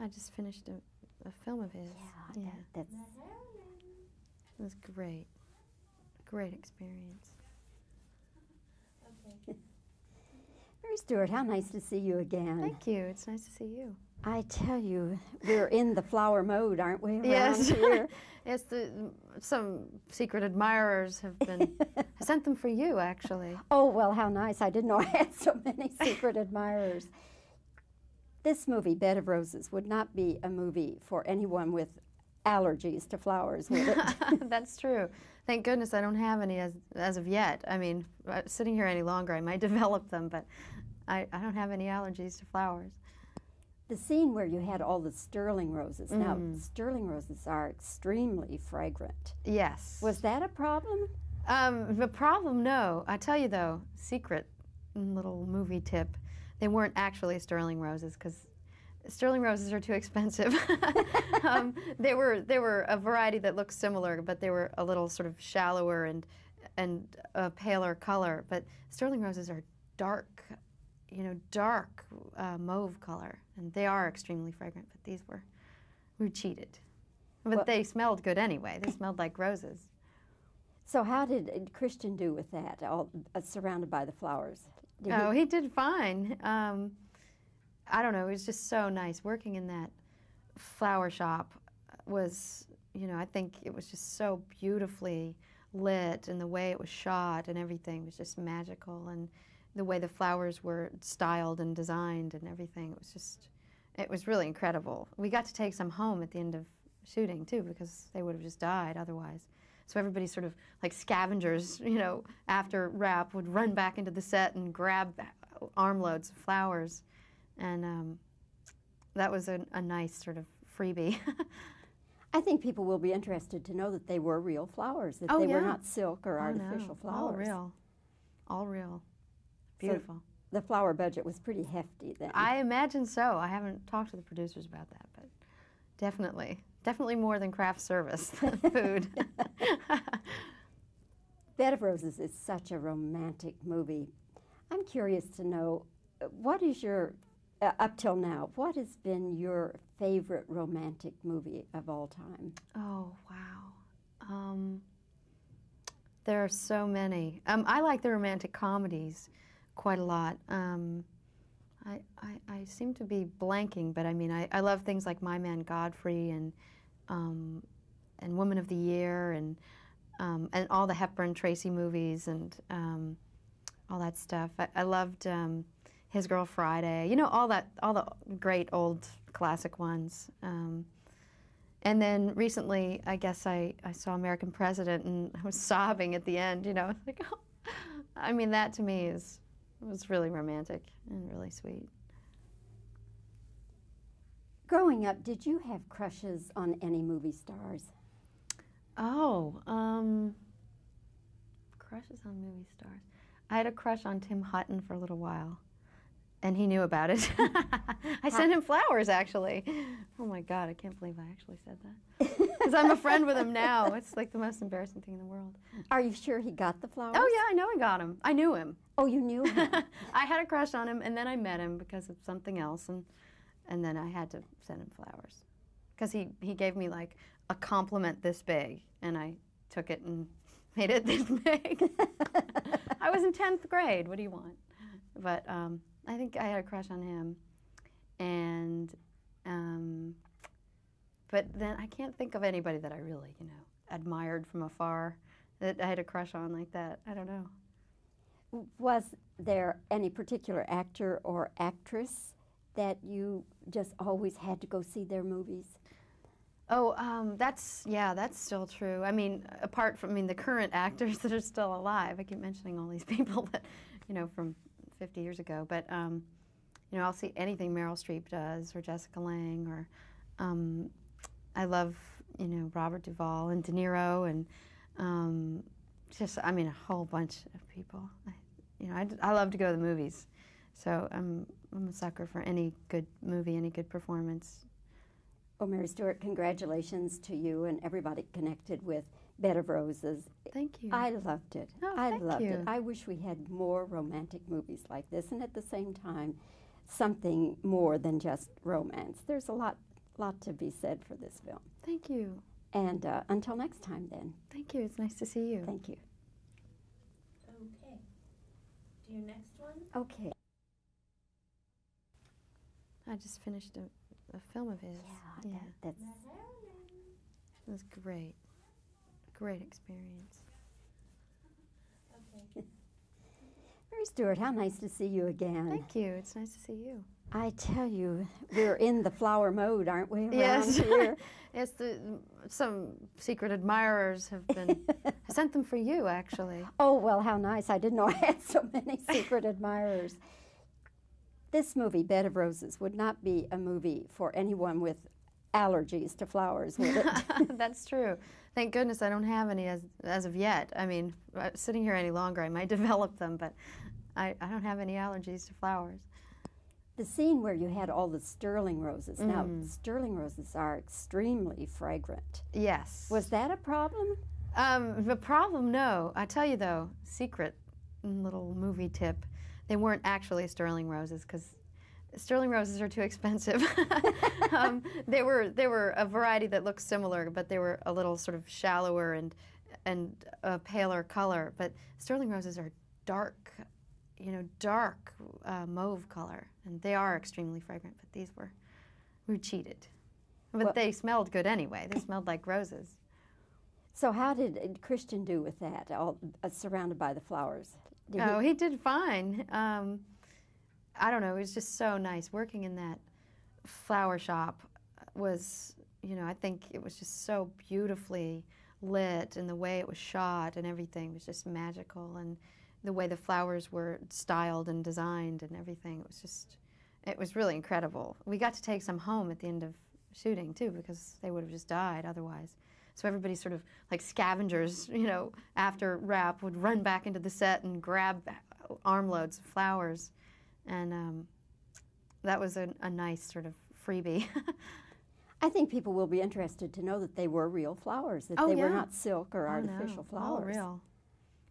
I just finished a, a film of his. Yeah, that, that's It was great. Great experience. Mary Stuart, How nice to see you again. Thank you. It's nice to see you. I tell you, we're in the flower mode, aren't we? Yes. here. yes, the, some secret admirers have been. I sent them for you, actually. Oh well, how nice! I didn't know I had so many secret admirers. This movie, Bed of Roses, would not be a movie for anyone with allergies to flowers, would it? That's true. Thank goodness I don't have any as, as of yet. I mean, uh, sitting here any longer, I might develop them, but I, I don't have any allergies to flowers. the scene where you had all the sterling roses. Now, Mm. sterling roses are extremely fragrant. Yes. Was that a problem? Um, the problem, no. I tell you though, secret little movie tip, they weren't actually sterling roses because sterling roses are too expensive. um, they were they were a variety that looked similar, but they were a little sort of shallower and and a paler color. But sterling roses are dark, you know, dark uh, mauve color, and they are extremely fragrant. But these were we cheated. But Well- they smelled good anyway. They smelled like roses. So, how did Christian do with that, all uh, surrounded by the flowers? Did Oh, he did fine. Um, I don't know. It was just so nice working in that flower shop. Was you know I think it was just so beautifully lit, and the way it was shot and everything was just magical, and the way the flowers were styled and designed and everything. It was just it was really incredible. We got to take some home at the end of shooting too because they would have just died otherwise. So everybody sort of like scavengers, you know, after wrap would run back into the set and grab armloads of flowers, and um, that was a, a nice sort of freebie. I think people will be interested to know that they were real flowers, that Oh, they were not silk or Oh, no. artificial flowers. All real, all real, beautiful. The flower budget was pretty hefty then. I imagine so. I haven't talked to the producers about that, but definitely, definitely more than craft service food. Bed of Roses is such a romantic movie. I'm curious to know what is your, uh, up till now, what has been your favorite romantic movie of all time? Oh wow. Um, there are so many. Um, I like the romantic comedies quite a lot. Um, I, I, I seem to be blanking, but I mean, I, I love things like My Man Godfrey and um, and Woman of the Year and um, and all the Hepburn Tracy movies and um, all that stuff. I, I loved um, His Girl Friday. You know, all that all the great old classic ones. Um, and then recently, I guess I, I saw American President and I was sobbing at the end, you know. Like, oh. I mean, that to me is was really romantic and really sweet. Growing up, did you have crushes on any movie stars? Oh, um, crushes on movie stars. I had a crush on Tim Hutton for a little while, and he knew about it. I sent him flowers, actually. Oh my God, I can't believe I actually said that. Because I'm a friend with him now. It's like the most embarrassing thing in the world. Are you sure he got the flowers? Oh, yeah, I know I got him. I knew him. Oh, you knew him. I had a crush on him, and then I met him because of something else, and and then I had to send him flowers because he he gave me like a compliment this big, and I took it and made it this big. I was in tenth grade. What do you want? But um, I think I had a crush on him, and um, but then I can't think of anybody that I really you know admired from afar that I had a crush on like that. I don't know. Was there any particular actor or actress that you just always had to go see their movies? Oh, um, that's yeah, that's still true. I mean, apart from I mean the current actors that are still alive. I keep mentioning all these people that, you know, from 50 years ago. But um, you know, I'll see anything Meryl Streep does, or Jessica Lange, or um, I love you know Robert Duvall and De Niro, and um, just I mean a whole bunch of people. I, you know, I, I love to go to the movies, so I'm I'm a sucker for any good movie, any good performance. Oh, Mary Stuart, congratulations to you and everybody connected with Bed of Roses. Thank you. I loved it. Oh, I thank loved you. it. I wish we had more romantic movies like this, and at the same time, something more than just romance. There's a lot lot to be said for this film. Thank you. And uh, until next time, then. Thank you. It's nice to see you. Thank you. Okay. Do your next one? Okay. I just finished a, a film of his. Yeah, that, that's It was great. Great experience. Okay. Mary Stuart. How nice to see you again. Thank you. It's nice to see you. I tell you, we're in the flower mode, aren't we? Yes. here. Yes, the, some secret admirers have been. I sent them for you, actually. Oh, well, how nice. I didn't know I had so many secret admirers. This movie, Bed of Roses, would not be a movie for anyone with allergies to flowers, would it? That's true. Thank goodness I don't have any as, as of yet. I mean, uh, sitting here any longer, I might develop them, but I, I don't have any allergies to flowers. the scene where you had all the sterling roses. Now, Mm. sterling roses are extremely fragrant. Yes. Was that a problem? Um, the problem, no. I tell you though, secret little movie tip: they weren't actually sterling roses because sterling roses are too expensive. um, they were they were a variety that looked similar, but they were a little sort of shallower and and a paler color. But sterling roses are dark, you know, dark uh, mauve color, and they are extremely fragrant. But these were we cheated. But Well- they smelled good anyway. They smelled like roses. So, how did uh, Christian do with that, all uh, surrounded by the flowers? Did Oh, he did fine. Um, I don't know. It was just so nice working in that flower shop. Was you know I think it was just so beautifully lit, and the way it was shot and everything was just magical, and the way the flowers were styled and designed and everything. It was just it was really incredible. We got to take some home at the end of shooting too because they would have just died otherwise. So everybody sort of like scavengers, you know, after wrap would run back into the set and grab armloads of flowers, and um, that was a, a nice sort of freebie. I think people will be interested to know that they were real flowers, that Oh, they were not silk or Oh, artificial no. flowers. All real,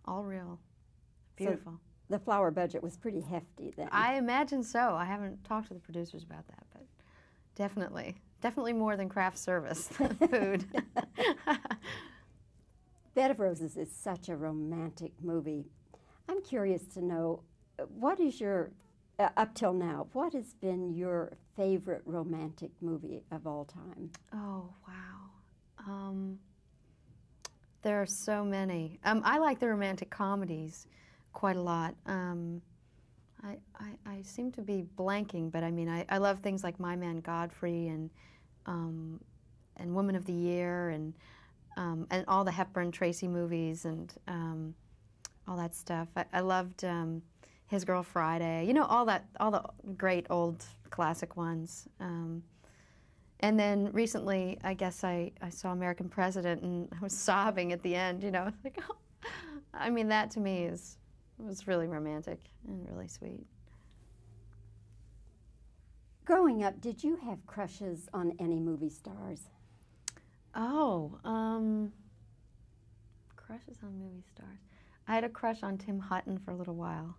all real, So- beautiful. The flower budget was pretty hefty then. I imagine so. I haven't talked to the producers about that, but definitely, definitely more than craft service food. Bed of Roses is such a romantic movie. I'm curious to know uh, what is your, uh, up till now, what has been your favorite romantic movie of all time? Oh wow. Um, there are so many. Um, I like the romantic comedies quite a lot. Um, I, I, I seem to be blanking, but I mean, I, I love things like My Man Godfrey and um, and Woman of the Year and um, and all the Hepburn Tracy movies and um, all that stuff. I, I loved His Girl Friday. You know, all that all the great old classic ones. Um, and then recently, I guess I, I saw American President and I was sobbing at the end, you know. Like, oh. I mean, that to me is was really romantic and really sweet. Growing up, did you have crushes on any movie stars? Oh, um, crushes on movie stars. I had a crush on Tim Hutton for a little while,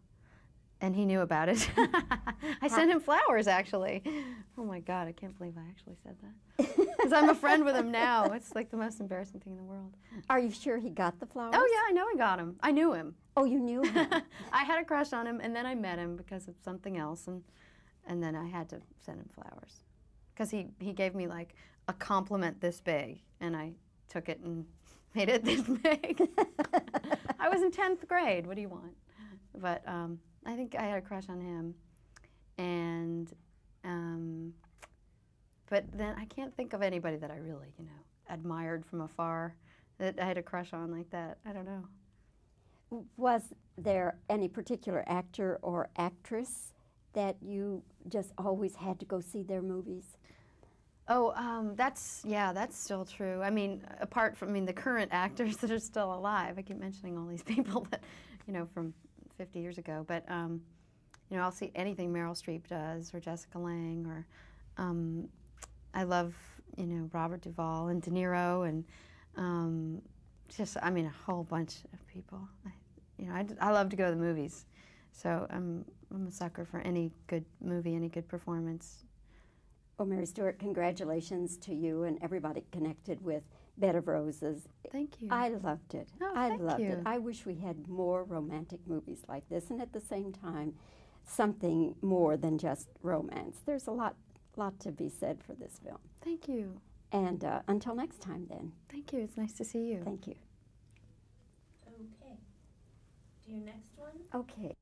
and he knew about it. I sent him flowers, actually. Oh my God, I can't believe I actually said that. Because I'm a friend with him now. It's like the most embarrassing thing in the world. Are you sure he got the flowers? Oh yeah, I know I got him. I knew him. Oh, you knew him. I had a crush on him, and then I met him because of something else, and and then I had to send him flowers because he he gave me like a compliment this big, and I took it and made it this big. I was in tenth grade. What do you want? But um, I think I had a crush on him, and um, but then I can't think of anybody that I really you know admired from afar that I had a crush on like that. I don't know. Was there any particular actor or actress that you just always had to go see their movies? Oh, um, that's yeah, that's still true. I mean, apart from I mean the current actors that are still alive. I keep mentioning all these people that, you know, from 50 years ago. But um, you know, I'll see anything Meryl Streep does or Jessica Lange or um, I love you know Robert Duvall and De Niro and um, just I mean a whole bunch of people. I, you know, I, I love to go to the movies, so I'm I'm a sucker for any good movie, any good performance. Well, Mary Stuart, congratulations to you and everybody connected with Bed of Roses. Thank you. I loved it. Oh, I thank loved it. I wish we had more romantic movies like this, and at the same time, something more than just romance. There's a lot, lot to be said for this film. Thank you. And uh, until next time, then, Thank you. It's nice to see you. thank you. Okay. Do your next one? Okay.